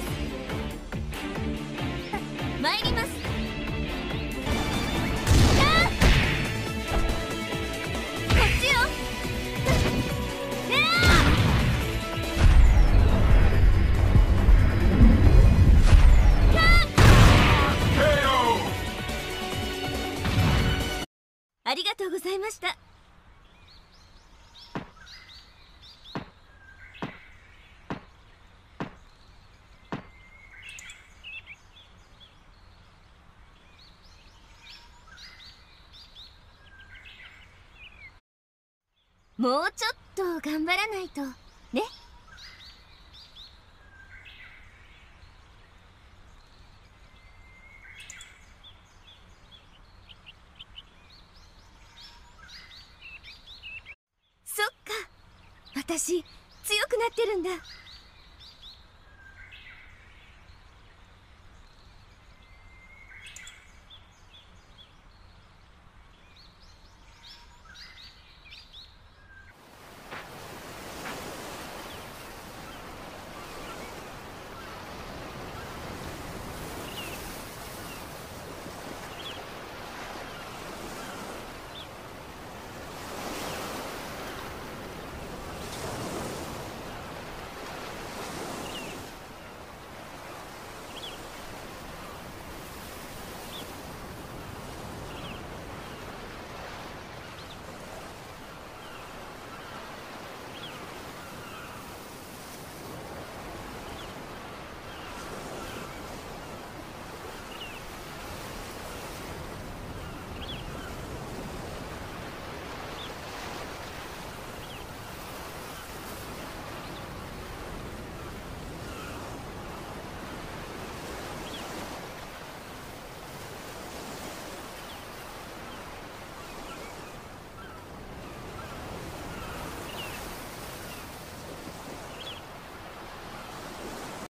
ます参ります。こっちよ。ありがとうございました。もうちょっと頑張らないと。ね？そっか。私強くなってるんだ。